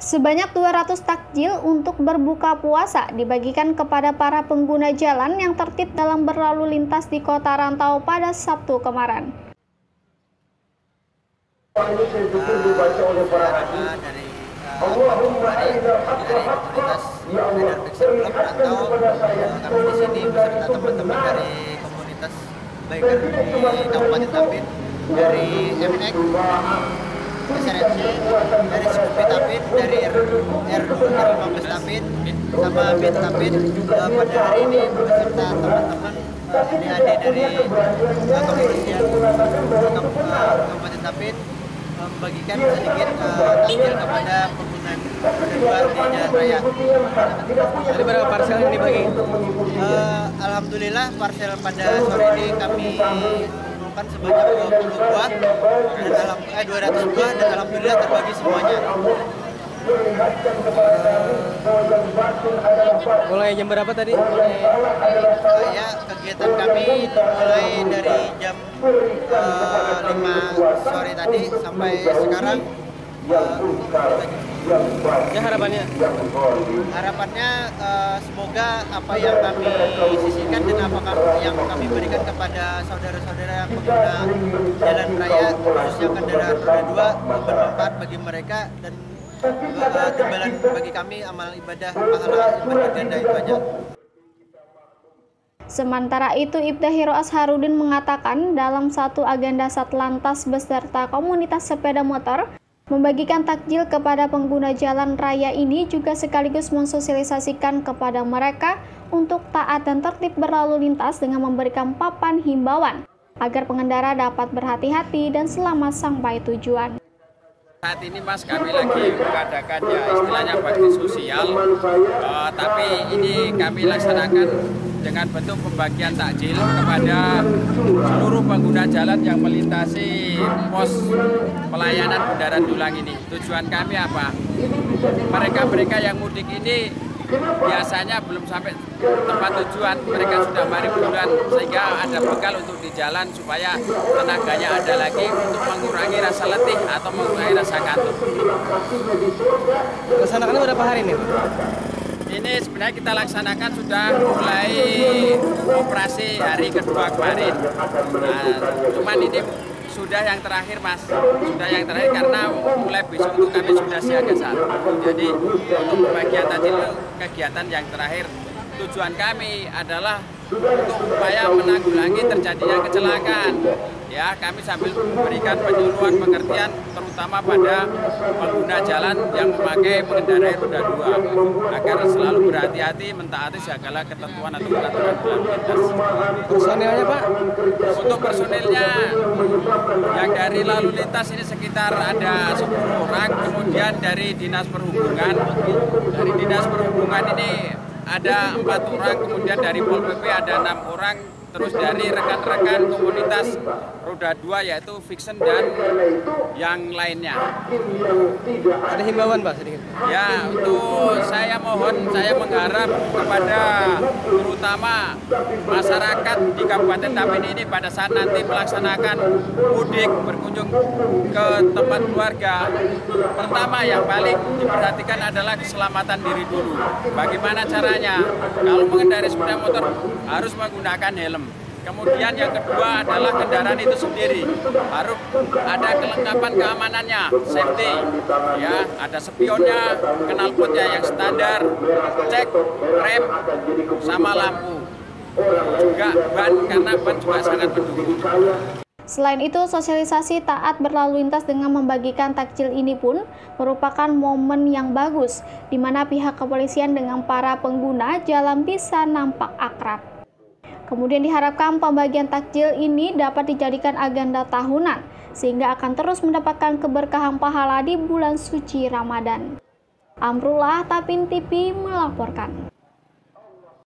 Sebanyak 200 takjil untuk berbuka puasa dibagikan kepada para pengguna jalan yang tertib dalam berlalu lintas di kota Rantau pada Sabtu kemarin. dari komunitas dari baik dari Kabupaten Tapin dari MNEK SRNC dari Sekupi Tapin dari R, R, R15 Tapin sama BIN Tapin uh, pada hari ini beserta teman-teman uh, adik dari uh, kepolisian Kabupaten Tapin membagikan sedikit uh, takjil kepada pengguna kedua di jalan raya. Tadi berapa parcel yang dibagi? Uh, Alhamdulillah parcel pada sore ini kami kumpulkan sebanyak 20 buah dan alam, eh, 200 buah dan alhamdulillah terbagi semuanya. Mulai jam berapa tadi? Ya, kegiatan kami mulai dari jam uh, 5 sore tadi sampai sekarang uh, Ya harapannya? harapannya uh, semoga apa yang kami sisihkan dan apa yang kami berikan kepada saudara-saudara pengguna jalan raya khususnya kendaraan roda dua bermanfaat bagi mereka dan uh, timbalan bagi kami amal ibadah pahala yang berganda itu aja. Sementara itu, Ibda Hero Asharudin mengatakan dalam satu agenda Satlantas beserta komunitas sepeda motor Membagikan takjil kepada pengguna jalan raya ini juga sekaligus mensosialisasikan kepada mereka untuk taat dan tertib berlalu lintas dengan memberikan papan himbauan agar pengendara dapat berhati-hati dan selamat sampai tujuan. Saat ini Mas kami lagi mengadakan ya istilahnya bakti sosial, uh, tapi ini kami laksanakan dengan bentuk pembagian takjil kepada seluruh pengguna jalan yang melintasi pos pelayanan kendaraan tulang ini. Tujuan kami apa? Mereka-mereka yang mudik ini biasanya belum sampai tempat tujuan mereka sudah mari bulan sehingga ada bekal untuk di jalan supaya tenaganya ada lagi untuk mengurangi rasa letih atau mengurangi rasa kantuk. Laksanakan berapa hari nih? Ini sebenarnya kita laksanakan sudah mulai operasi hari kedua kemarin. Nah, cuman ini sudah yang terakhir mas, sudah yang terakhir karena mulai besok itu kami sudah siaga satu. Jadi untuk pembagian tadi kegiatan yang terakhir. Tujuan kami adalah untuk upaya menanggulangi terjadinya kecelakaan ya kami sambil memberikan penyuluhan pengertian terutama pada pengguna jalan yang memakai mengendarai roda dua agar selalu berhati-hati mentaati segala ketentuan atau peraturan lalu lintas. Personilnya Pak? Untuk personilnya yang dari lalu lintas ini sekitar ada 10 orang, kemudian dari dinas perhubungan, dari dinas perhubungan ini ada empat orang, kemudian dari Pol PP ada enam orang, terus dari rekan-rekan komunitas roda dua yaitu Vixen dan yang lainnya. Ada himbauan Pak sedikit? Ya, untuk saya mohon, saya mengharap kepada terutama masyarakat di Kabupaten Tapin ini pada saat nanti melaksanakan mudik berkunjung ke tempat keluarga, pertama yang paling diperhatikan adalah keselamatan diri dulu. Bagaimana caranya? Kalau mengendarai sepeda motor harus menggunakan helm Kemudian yang kedua adalah kendaraan itu sendiri harus ada kelengkapan keamanannya, safety, ya ada spionnya, knalpotnya yang standar, cek rem sama lampu, juga ban karena ban juga sangat mendukung. Selain itu, sosialisasi taat berlalu lintas dengan membagikan takjil ini pun merupakan momen yang bagus, di mana pihak kepolisian dengan para pengguna jalan bisa nampak akrab. Kemudian diharapkan pembagian takjil ini dapat dijadikan agenda tahunan, sehingga akan terus mendapatkan keberkahan pahala di bulan suci Ramadan. Amrullah Tapin TV melaporkan.